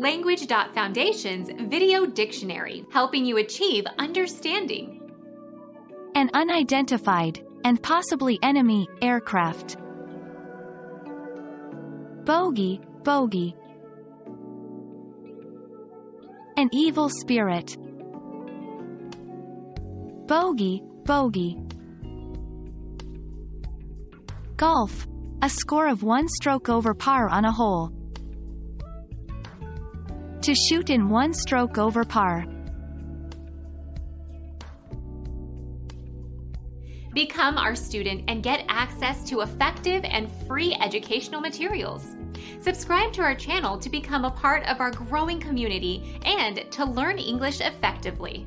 Language.Foundation's Video Dictionary, helping you achieve understanding. An unidentified, and possibly enemy, aircraft. Bogey, bogey. An evil spirit. Bogey, bogey. Golf. A score of one stroke over par on a hole. To shoot in one stroke over par. Become our student and get access to effective and free educational materials. Subscribe to our channel to become a part of our growing community and to learn English effectively.